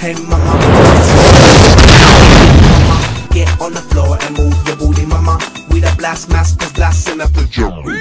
Hey mama, get on the floor and move your booty, mama. We the blast masters, blasting up the jungle.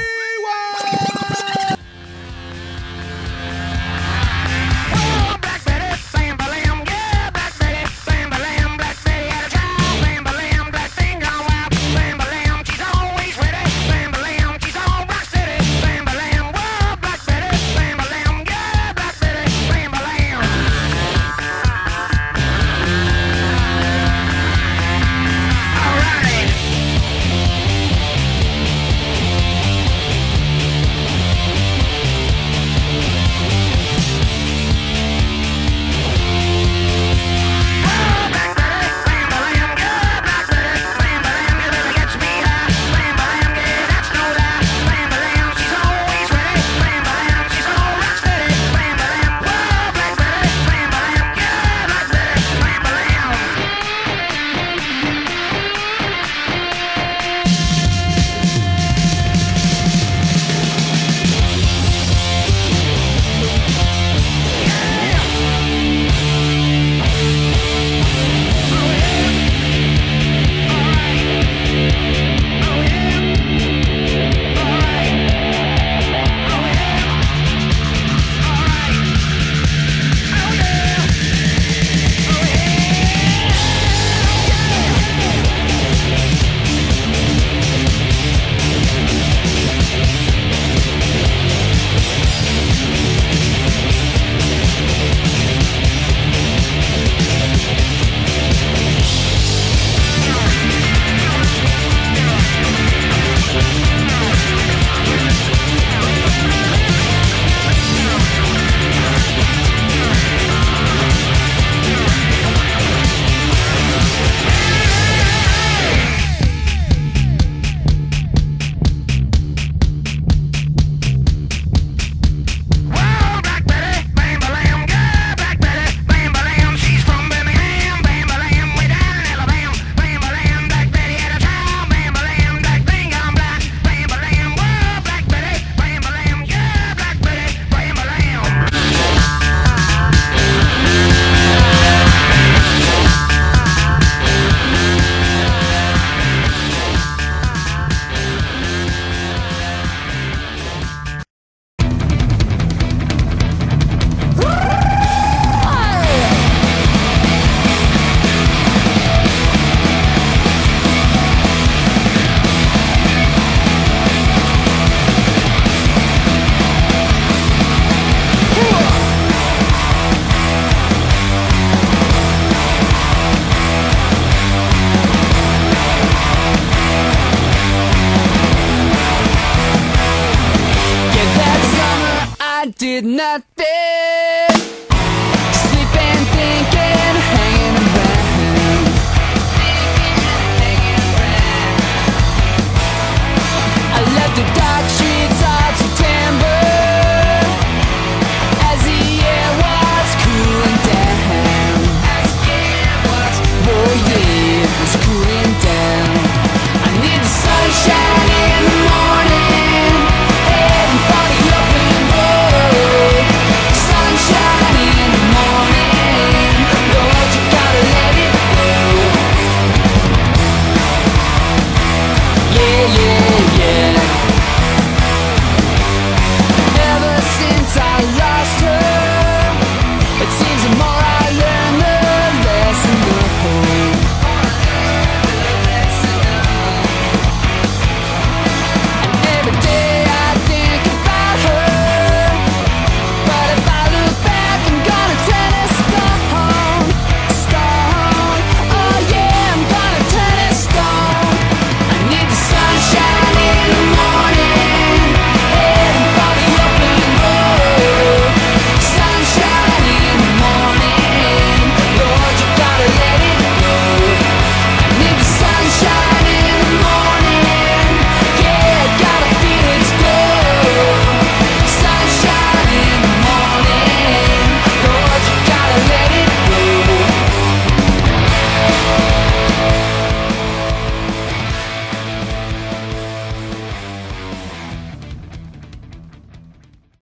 did not.